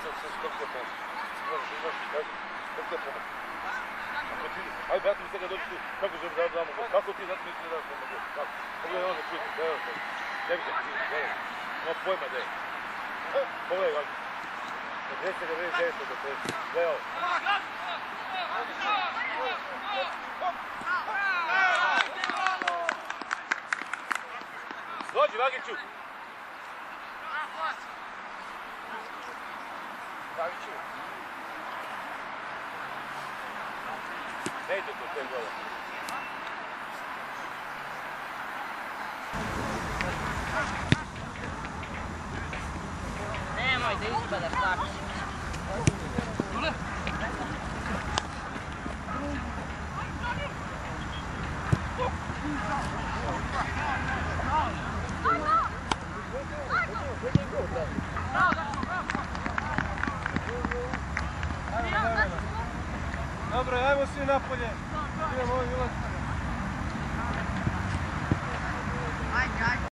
što se kako te pomoći. Možeš, ajde, brate mi sada dođi tu, kako želi da damo? Kako ti zato misliš da damo gol? Kako? Pogledaj ono evo to. Gdje bi ti, gledaj. Nema pojma da je. Pogledaj, Gabi. Od 10 do 99 do 5. Gledaj ovo. Dođi, Vagiću. Vagiću. Ne ide to te gola. Nemoj da ispadaš tako. Dobro, ajmo svi napolje. Idemo ovaj ulaz.